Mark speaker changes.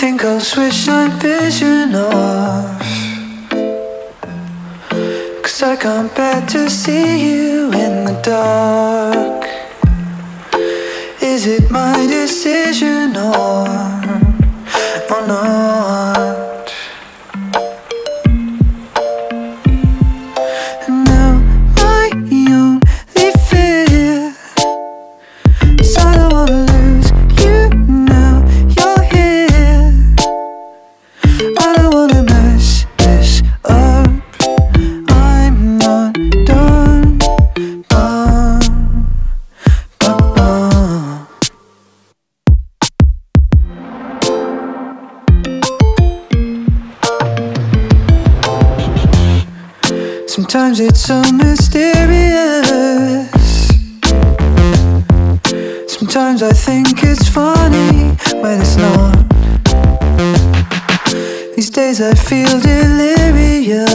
Speaker 1: think I'll switch night vision off. Cause I can't bear to see you in the dark. Wanna mess this up. I'm not done. Sometimes it's so mysterious. Sometimes I think it's funny when it's not days I feel delirious.